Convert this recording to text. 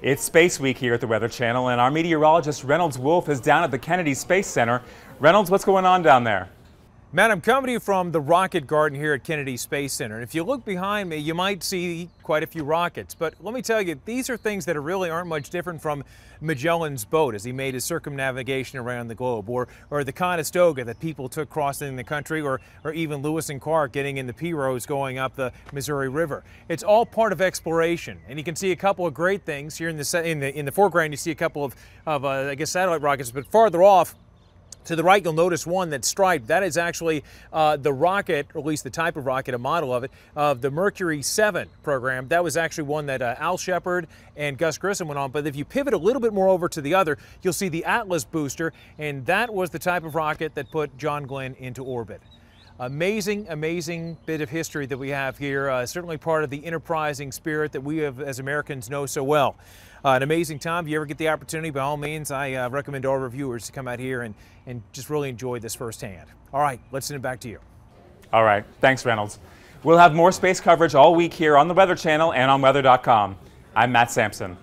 It's Space Week here at the Weather Channel, and our meteorologist Reynolds Wolf is down at the Kennedy Space Center. Reynolds, what's going on down there? Matt, I'm coming to you from the Rocket Garden here at Kennedy Space Center. And if you look behind me, you might see quite a few rockets. But let me tell you, these are things that really aren't much different from Magellan's boat as he made his circumnavigation around the globe, or, or the Conestoga that people took crossing the country, or, or even Lewis and Clark getting in the Pirogues going up the Missouri River. It's all part of exploration. And you can see a couple of great things here in the, in the, in the foreground. You see a couple of, of uh, I guess, satellite rockets, but farther off, to the right, you'll notice one that's striped. That is actually uh, the rocket, or at least the type of rocket, a model of it, of the Mercury 7 program. That was actually one that uh, Al Shepard and Gus Grissom went on. But if you pivot a little bit more over to the other, you'll see the Atlas booster, and that was the type of rocket that put John Glenn into orbit. Amazing, amazing bit of history that we have here. Uh, certainly part of the enterprising spirit that we have, as Americans know so well. Uh, an amazing time. If you ever get the opportunity, by all means, I uh, recommend all reviewers to come out here and, and just really enjoy this firsthand. All right, let's send it back to you. All right. Thanks, Reynolds. We'll have more space coverage all week here on the Weather Channel and on weather.com. I'm Matt Sampson.